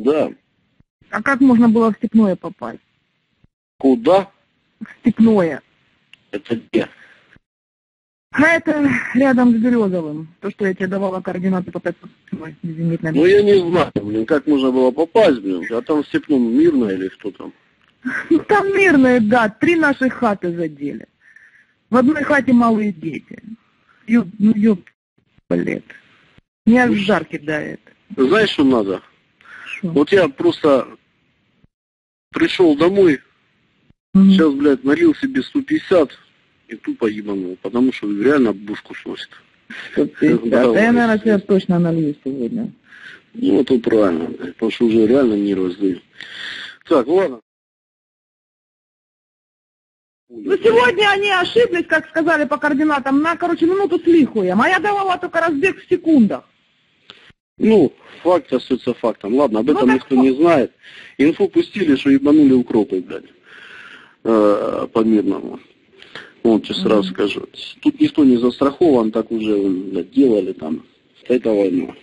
Да. А как можно было в Степное попасть? Куда? В Степное. Это где? А это рядом с Березовым. То, что я тебе давала координаты по 500 безлимитной. Ну, я не знаю, блин, как можно было попасть, блин. А там в Степном мирно или что там? Ну, Там мирные, да, три наши хаты задели. В одной хате малые дети. Ёб, ну ёб, блин. Меня аж жар кидает. Знаешь, что надо? Шо? Вот я просто пришел домой, Мгм. сейчас, блядь, налил себе 150 и тупо ебанул, потому что реально бушку сносит. 150. Да я, наверное, тебя точно налью сегодня. Ну, это правильно, блядь, потому что уже реально нервы сдаю. Так, ладно. Ну, сегодня они ошиблись, как сказали по координатам, на, короче, минуту с лихуем. А я давала только разбег в секундах. Ну, факт остается фактом. Ладно, об Ну, этом так никто не знает. Инфу пустили, что ебанули укропы, блядь, э, по мирному. Вот, тебе сразу скажу. Тут никто не застрахован, так уже блядь, делали там. Это война.